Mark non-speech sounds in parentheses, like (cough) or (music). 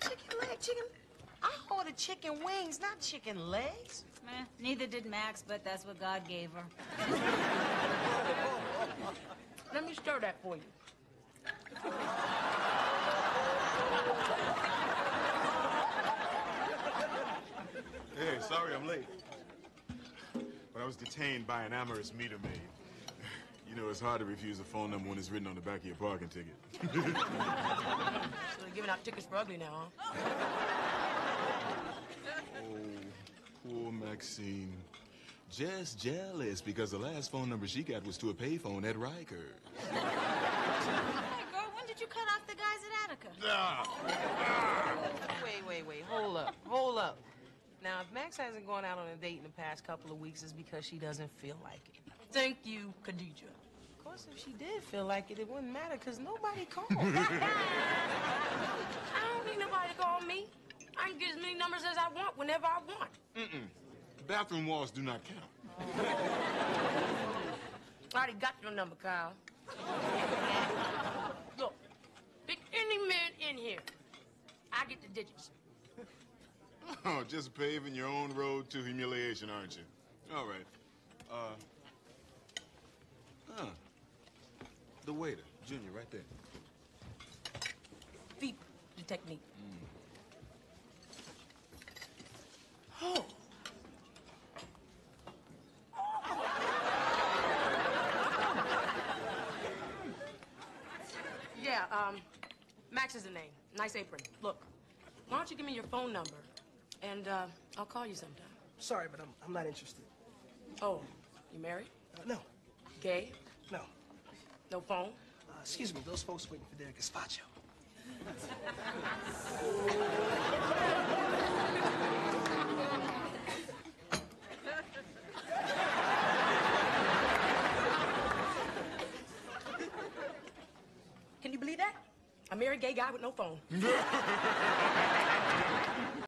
fried chicken? I ordered chicken wings, not chicken legs. Eh, neither did Max, but that's what God gave her. (laughs) Let me stir that for you. Hey, sorry I'm late. But I was detained by an amorous meter maid. You know, it's hard to refuse a phone number when it's written on the back of your parking ticket. (laughs) So they're giving out tickets for ugly now, huh? Oh, poor Maxine. Just jealous because the last phone number she got was to a payphone at Riker. Hey, girl, when did you cut off the guys at Attica? (laughs) Wait, wait, wait. Hold up. Hold up. Now, if Max hasn't gone out on a date in the past couple of weeks, it's because she doesn't feel like it. Thank you, Khadijah. Of course, if she did feel like it, it wouldn't matter because nobody (laughs) called. I don't need nobody to call me. I can get as many numbers as I want whenever I want. Mm-mm. Bathroom walls do not count. (laughs) I already got your number, Kyle. Look, pick any man in here. I get the digits. (laughs) Oh, just paving your own road to humiliation, aren't you? All right. Uh. Huh. The waiter, Junior, right there. Feet, the technique. Oh. Yeah, um, Max is the name. Nice apron. Look, why don't you give me your phone number, and uh, I'll call you sometime. Sorry, but I'm, I'm not interested. Oh, you married? Uh, no, Gay? no. No phone? Uh, excuse me, those folks waiting for their gazpacho. Can you believe that? A married gay guy with no phone. (laughs)